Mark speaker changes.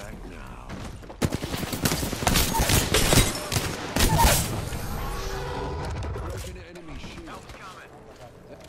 Speaker 1: back now. Enemy shield. Help coming.